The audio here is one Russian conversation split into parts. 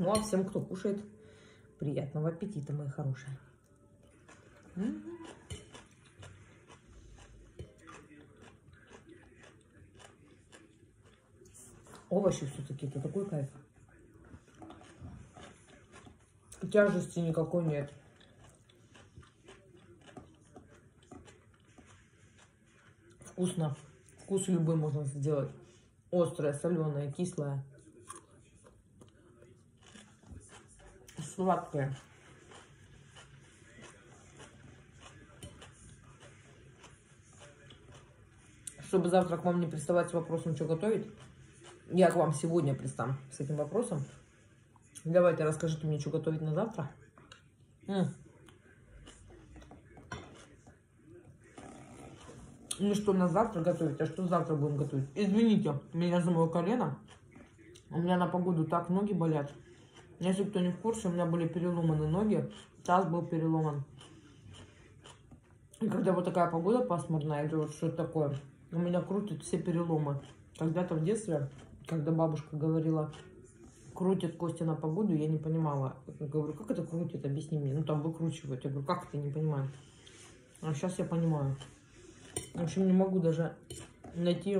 Ну, а всем, кто кушает, приятного аппетита, мои хорошие. Овощи все-таки, это такой кайф. Тяжести никакой нет. Вкусно. Вкус любой можно сделать. Острое, соленое, кислое. Сладкое. Чтобы завтра к вам не приставать с вопросом, что готовить, я к вам сегодня пристам с этим вопросом. Давайте расскажите мне, что готовить на завтра. М. Ну что на завтра готовить, а что завтра будем готовить? Извините меня за мое колено. У меня на погоду так ноги болят. Если кто не в курсе, у меня были переломаны ноги, таз был переломан. И когда вот такая погода пасмурная, я говорю, что такое? У меня крутят все переломы. Когда-то в детстве, когда бабушка говорила, крутят кости на погоду, я не понимала. Я говорю, как это крутит, объясни мне. Ну, там выкручивают. Я говорю, как это, не понимаю. А сейчас я понимаю. В общем, не могу даже найти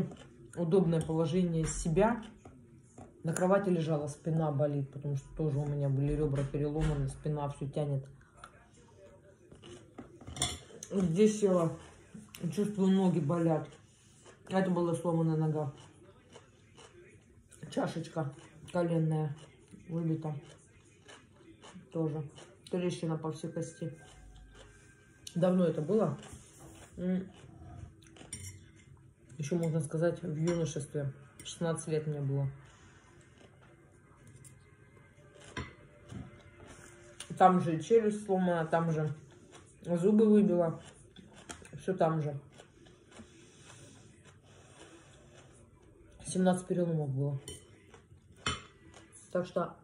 удобное положение себя. На кровати лежала, спина болит, потому что тоже у меня были ребра переломаны, спина все тянет. Здесь села, чувствую, ноги болят. Это была сломанная нога. Чашечка коленная выбита. Тоже трещина по всей кости. Давно это было. Еще можно сказать в юношестве. 16 лет мне было. Там же челюсть сломана, там же зубы выбила. Все там же. 17 переломов было. Так что,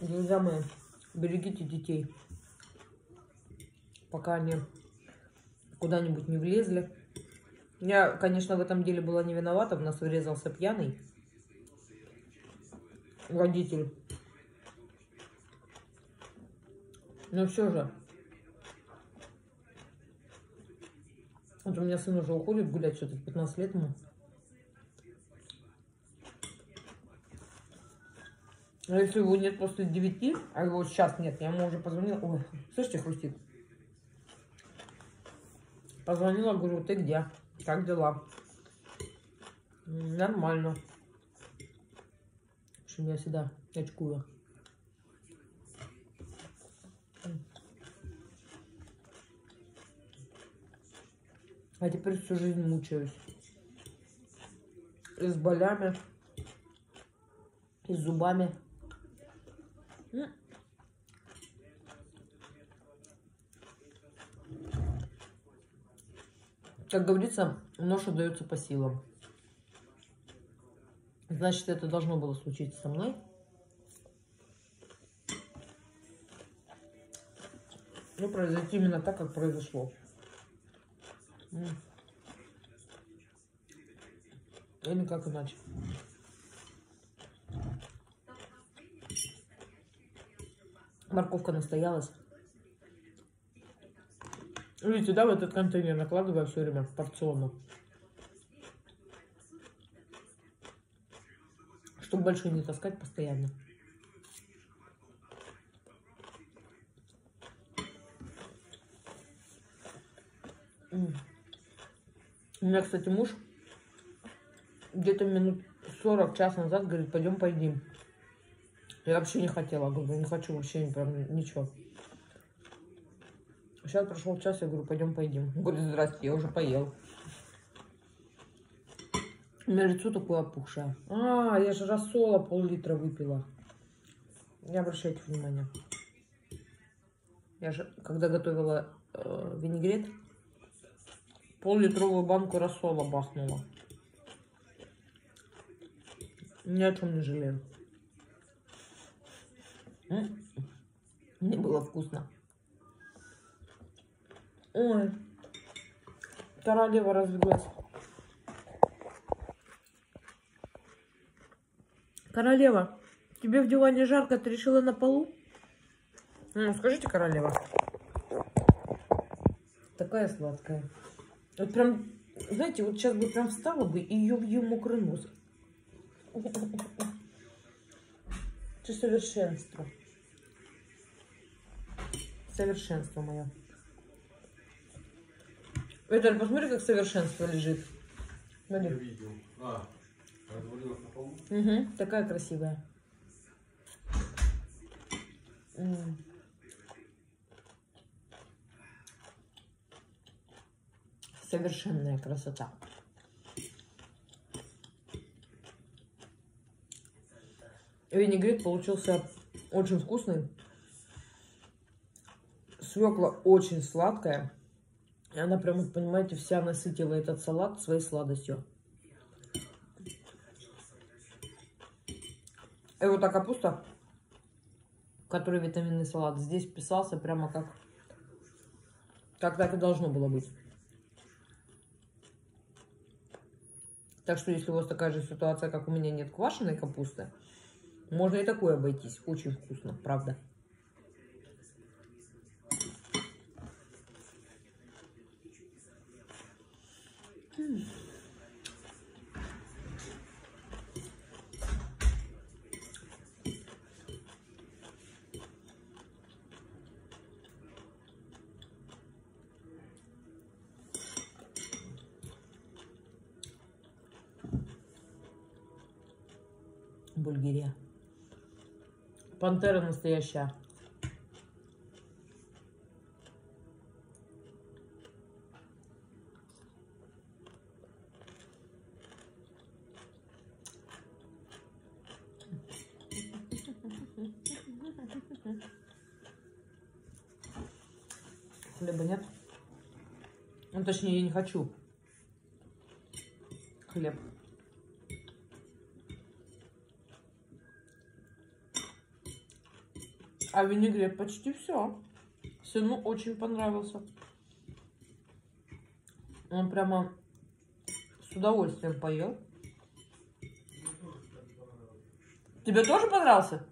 друзья мои, берегите детей. Пока они куда-нибудь не влезли. Я, конечно, в этом деле была не виновата. В нас врезался пьяный водитель. Но все же. Вот у меня сын уже уходит гулять, что-то 15 лет ему. Но если его нет после 9, а его сейчас нет, я ему уже позвонила. Ой, слышите, хрустит. Позвонила, говорю, ты где? Как дела? Нормально. В общем, я всегда очкую. А теперь всю жизнь мучаюсь. И с болями, и с зубами. Как говорится, нож отдается по силам. Значит, это должно было случиться со мной. Ну, произойти именно так, как произошло. И никак иначе. Морковка настоялась. Видите, да, в этот контейнер накладываю все время порционно. Чтобы большой не таскать постоянно. У меня, кстати, муж где-то минут 40 час назад говорит, пойдем поедим. Я вообще не хотела, говорю, не хочу вообще прям ничего. Сейчас прошел час, я говорю, пойдем поедим. Он говорит, здрасте, я уже поел. У меня лицо такое опухшее. А, я же рассола пол-литра выпила. Не обращайте внимания. Я же, когда готовила э, винегрет, пол-литровую банку рассола бахнула. Ни о чем не жалею. Мне было вкусно. Ой, королева разлеглась. Королева, Тебе в диване жарко, ты решила на полу? Ну, скажите, королева. Такая сладкая. Вот прям, знаете, вот сейчас бы прям встала бы и ее в ее мокрый нос. Это совершенство. Совершенство мое. Виталь, посмотри, как совершенство лежит. Я Смотри. видел. А, развалилась на полу? Угу, такая красивая. М. Совершенная красота. Винегрет получился очень вкусный. Свекла очень сладкая. И она прям, вот, понимаете, вся насытила этот салат своей сладостью. И вот та капуста, который витаминный салат, здесь вписался прямо как, как так и должно было быть. Так что, если у вас такая же ситуация, как у меня, нет квашеной капусты, можно и такое обойтись. Очень вкусно, правда. Бульгерия. Пантера настоящая. Хлеба нет? Ну, точнее, я не хочу хлеб. А винегрет почти все. Сыну очень понравился. Он прямо с удовольствием поел. Тебе тоже понравился?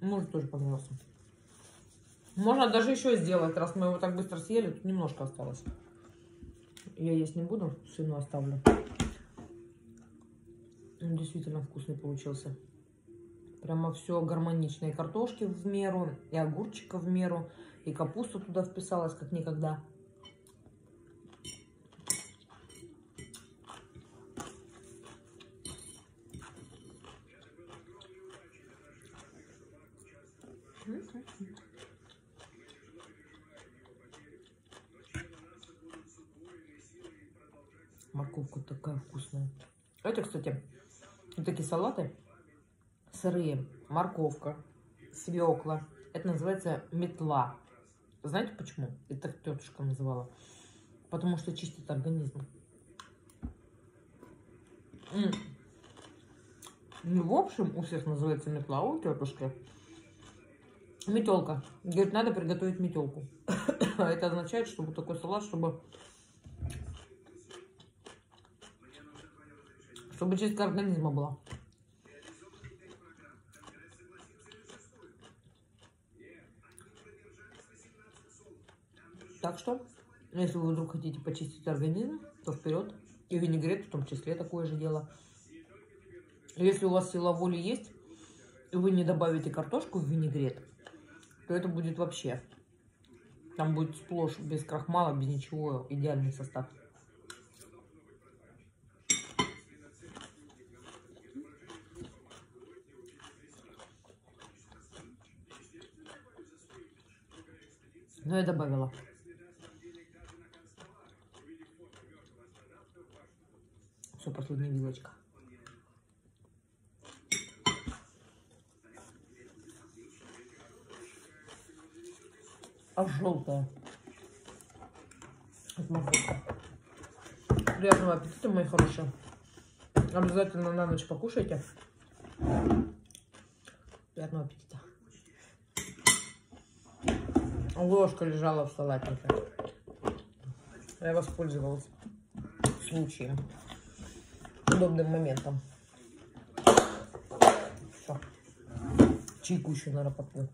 Мужу тоже понравился. Можно даже еще сделать, раз мы его так быстро съели, тут немножко осталось. Я есть не буду, сыну оставлю. Он действительно вкусный получился. Прямо все гармонично. И картошки в меру, и огурчика в меру, и капуста туда вписалась, как никогда. Морковка такая вкусная. Это, кстати, вот такие салаты сырые, морковка, свекла. Это называется метла. Знаете почему? Это так тетушка называла. Потому что чистит организм. Ну, в общем, у всех называется метла, а у тетушки метелка. Говорит, надо приготовить метелку. А это означает, чтобы такой салат, чтобы чтобы чистка организма была. Так что, если вы вдруг хотите почистить организм, то вперед. И винегрет в том числе такое же дело. Если у вас сила воли есть, и вы не добавите картошку в винегрет, то это будет вообще. Там будет сплошь без крахмала, без ничего, идеальный состав. Ну, я добавила. Все, последняя вилочка. Аж желтая. Приятного аппетита, мои хорошие. Обязательно на ночь покушайте. Приятного аппетита. Ложка лежала в салатнике. Я воспользовалась случаем удобным моментом. Все. Чайку еще, наверное, попью.